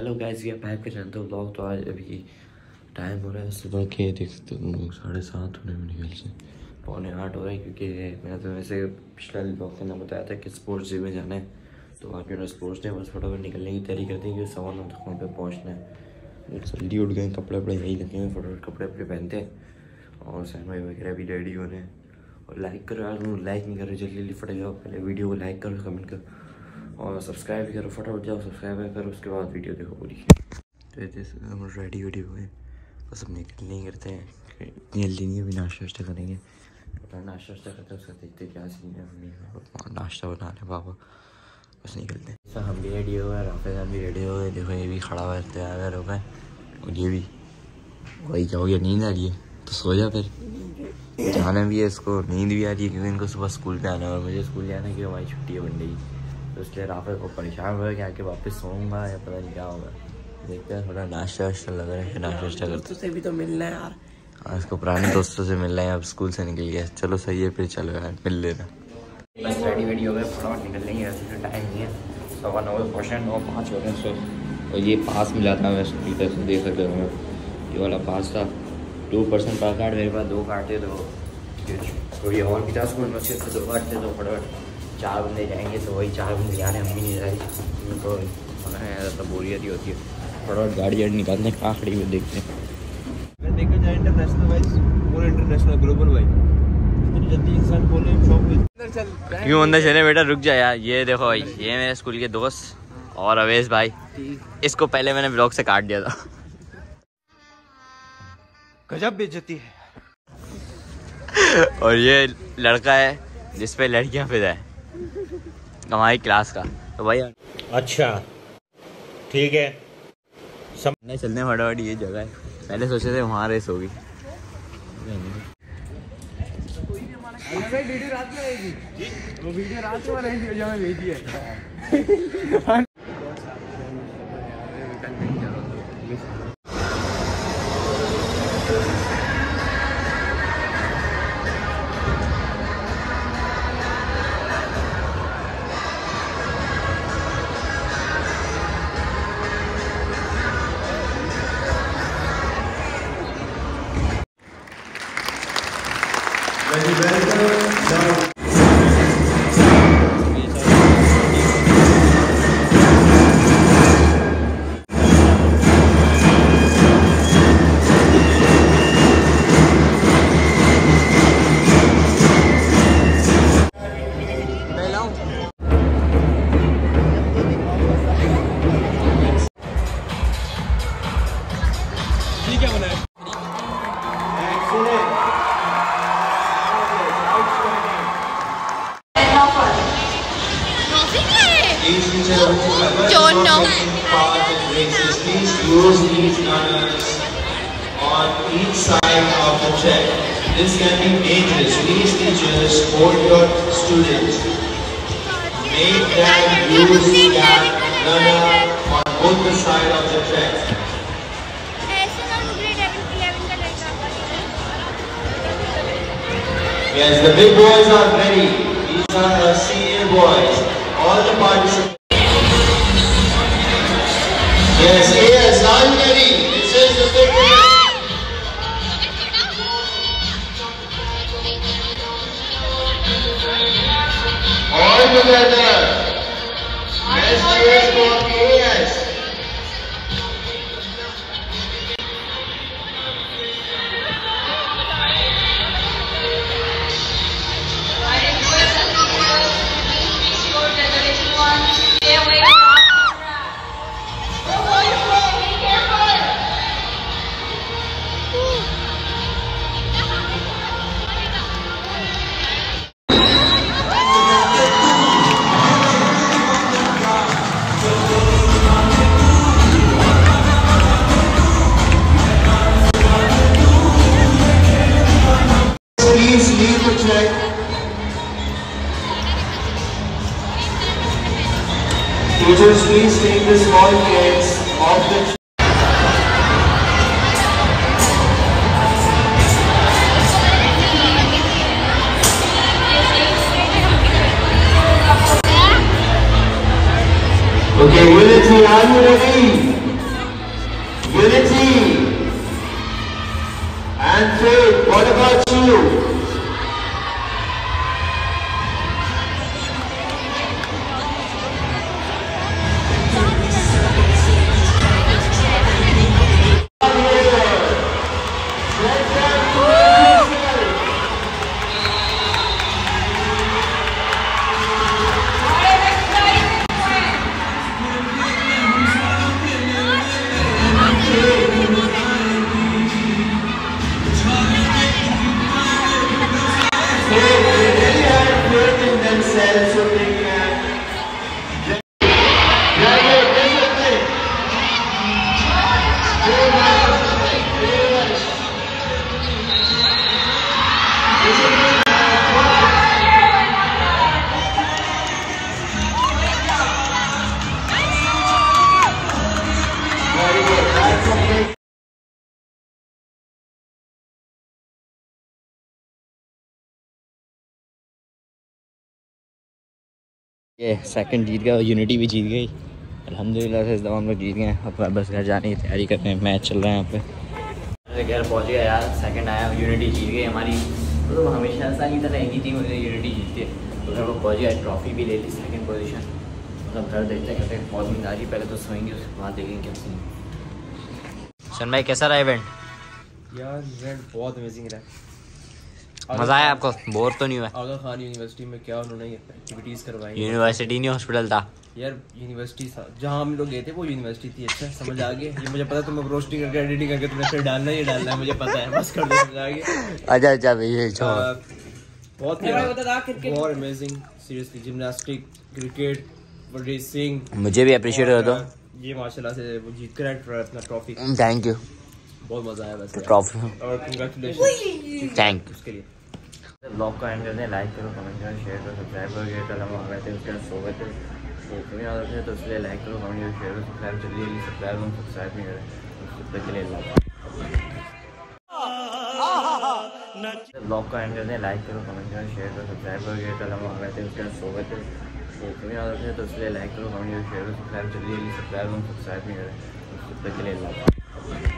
Hello guys ये back पे चलते ब्लॉग तो आज अभी टाइम हो रहा है। सुबह के देखते साढ़े सात होने में निकल से पौने आठ हो रहा है क्योंकि मैंने तो वैसे पिछले ब्लॉग के अंदर बताया था कि स्पोर्ट्स डे में जाना है। तो आज मेरा स्पोर्ट्स डे बस फटाफट निकलने की तैयारी करते हैं क्योंकि सवा नौ तक वहाँ पर पहुँचना है। जल्दी उठ गए कपड़े वपड़े यही लगे हैं फटाफट कपड़े वपड़े पहनते हैं। और सैन भाई वगैरह भी रेडी होने और लाइक करो यार लाइक नहीं करो जल्दी जल्दी फटे जाओ। पहले वीडियो को लाइक करो कमेंट करो। और सब्सक्राइब भी करो फटाफट जाओ सब्सक्राइब करो उसके बाद वीडियो देखो पूरी तो जैसे हम रेडी वेडी हुए बस अब निकल नहीं करते हैं। इतनी जल्दी नहीं अभी नाश्ता वाश्ता करेंगे। नाश्ता वाश्ता करते हैं उसका देखते क्या सीन है मम्मी नाश्ता बना रहे पापा। बस निकलते हैं। सर हम भी रेडी हो गए राफे हम भी रेडी हो गए। देखो ये भी खड़ा हुआ तैयार हो गए। और ये भी। वही क्या हो गया नींद आ रही है? तो सो जा फिर। जाना भी है इसको नींद भी आ रही है क्योंकि इनको सुबह स्कूल पे आना है। और मुझे स्कूल जाना है कि हमारी छुट्टी है बन गई तो इसलिए राफे को परेशान हो गया कि वापस सोऊँगा या पता नहीं क्या होगा। देखते हैं थोड़ा नाश्ता वाश्ता लग रहा है नाश्ता वाश्ता करते से भी तो मिलना है यार। हाँ। इसको पुराने दोस्तों से मिल रहे हैं अब स्कूल से निकल गया। चलो सही है फिर चलो यार मिल लेना। बस रेडी वेडी हो गए फटाफट निकल लेंगे ऐसे तो टाइम नहीं है। सवा नौ बजे पहुँचे नौ पाँच हो हैं सो और ये पास मिला था मैं स्कूल से देख सकते हो ये वाला पास था। टू परसेंट पास कार्ड मेरे पास दो कार्ड थे तो तो ये और भी था स्कूल में सिर्फ़ दो कार्ड थे तो फटाफट। चार बंदे जाएँगे तो वही चार बंदे जा रहे हैं हम भी नहीं जा रही। तो मना है तो बोरियत ही होती है। फटाफट गाड़ी वाड़ी निकालते हैं कहाँ खड़ी हुई देखते हैं। देखा जाए इंटरनेशनल वाइज और इंटरनेशनल ग्लोबल वाइज जल्दी इंसान बोले शॉप में क्यों अंदर चले बेटा रुक जा यार। ये देखो भाई ये मेरे स्कूल के दोस्त और अवेश भाई। इसको पहले मैंने ब्लॉग से काट दिया था। गजब बेइज्जती है। और ये लड़का है जिसपे लड़कियाँ फिदा है। हमारी क्लास का। तो भाई अच्छा। ठीक है। सब नहीं चलने फटाफट ये जगह है। पहले सोचे थे वहाँ रेस होगी। रात में आएगी वो वीडियो रात में रहेगी जो हमें भेजी है don't on each side of the check. This can be dangerous. Please teachers, for your students. Make them use that them on both the side of the check. Yes, the big boys are ready. These are our senior boys. All the participants. Yes, please take the small kids off the. Okay, Willity, are you ready? unity and faith. What about you? ये second जीत गया और unity भी जीत गई। अल्हम्दुलिल्लाह से इस दफ़ा हम लोग जीत गए। अब बस घर जाने की तैयारी कर रहे हैं। मैच चल रहा है यहाँ पे। घर पहुँच गया यार। सेकंड आया यूनिटी जीत गई हमारी। मतलब हमेशा ऐसा ही था एक ही टीम यूनिटी जीतती है। तो घर वो पहुँच गया ट्रॉफी भी ले ली सेकंड पोजीशन मतलब घर देखते बहुत नींद आ है, पहले तो सोएँगे उसके बाद देखेंगे क्या सीन। सन भाई कैसा रहा इवेंट यार इवेंट बहुत अमेजिंग रहा। मज़ा आया आपको? बोर तो नहीं हुआ? आगा खान यूनिवर्सिटी में क्या उन्होंने एक्टिविटीज़ करवाई? यूनिवर्सिटी नहीं हॉस्पिटल था। यार यूनिवर्सिटी था। जहाँ हम लोग गए थे वो यूनिवर्सिटी थी। अच्छा समझ आ गया ये मुझे पता तुम रोस्टिंग करके एडिटिंग करके तुमने फिर डालना है ये डालना है मुझे पता है। बस कर दो समझ आ गया अच्छा अच्छा भैया बहुत बहुत amazing seriously gymnastic cricket racing मुझे भी अप्रिशिएट कर दो ये माशाल्लाह से वो जीत कर आया अपना ट्रॉफी। थैंक यू बहुत मज़ा आया वैसे। ट्रॉफी और कंग्रेचुलेशन थैंक यू उसके लिए। ब्लॉग को एंड करते हैं लाइक करो कमेंट करो शेयर करो सब्सक्राइब करो ये कल हम आ गए थे उसके बाद सो गए थे। तो कभी ना थे तो इसलिए लाइक करो कमेंट करो शेयर करो सब्सक्राइब जल्दी सब्सक्राइब करो सब्सक्राइब नहीं करें ब्लॉग को एंड करते हैं लाइक करो कमेंट करो शेयर करो सब्सक्राइब करो ये कल हम आ गए थे उसके बाद सो गए थे। तो कभी ना थे तो इसलिए लाइक करो कमेंट करो शेयर करो सब्सक्राइब जल्दी जल्दी सब्सक्राइब करो सब्सक्राइब नहीं करें उसके के लिए